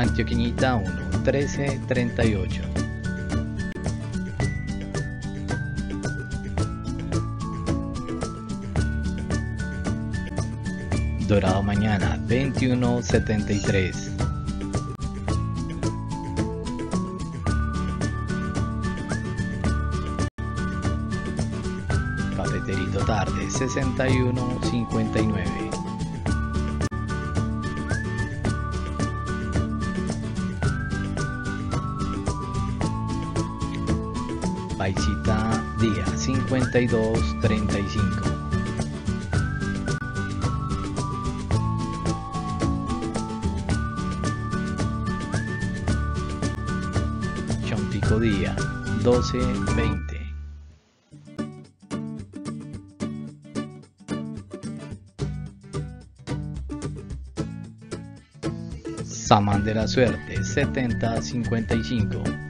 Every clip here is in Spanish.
Antioquinita 1, 1338. Dorado Mañana 2173. Cafeterito Tarde 6159. Paisita Día 5235. Chompico Día 1220. Samán de la Suerte 7055.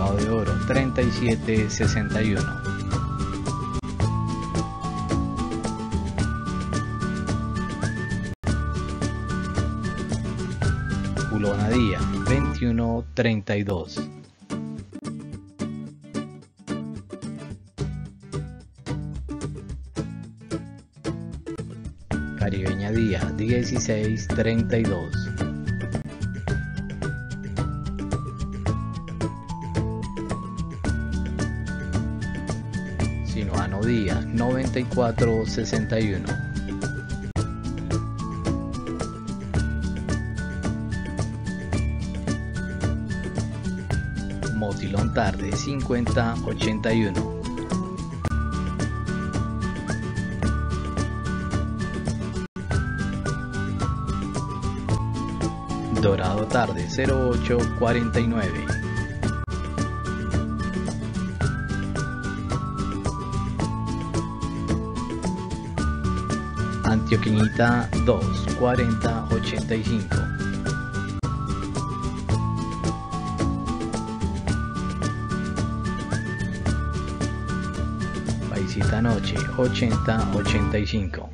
Fijado de Oro 3761. Culona Día 2132. Caribeña Día 1632. Sinuano Día 9461. Motilón Tarde 5081. Dorado Tarde 0849. Antioquinita 2 4085. Paisita Noche 8085.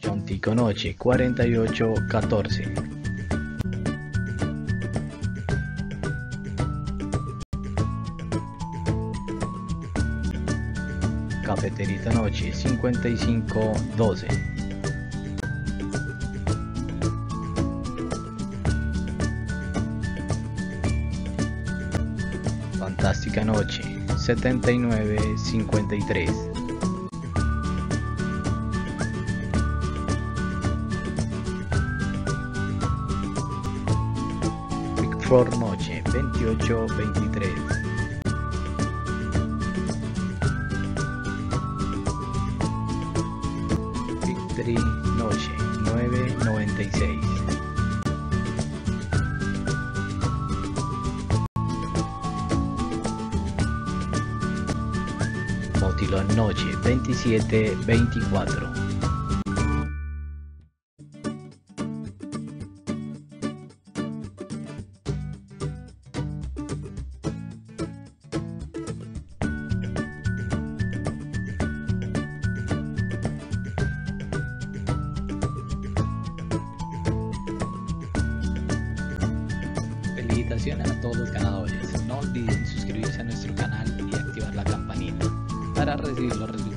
Chontico Noche 4814. Cafeterita Noche 5512. Fantástica Noche 7953. Big Four Noche 2823. Victory Noche 996. Motilón Noche 2724. A todos los ganadores. No olviden suscribirse a nuestro canal y activar la campanita para recibir los resultados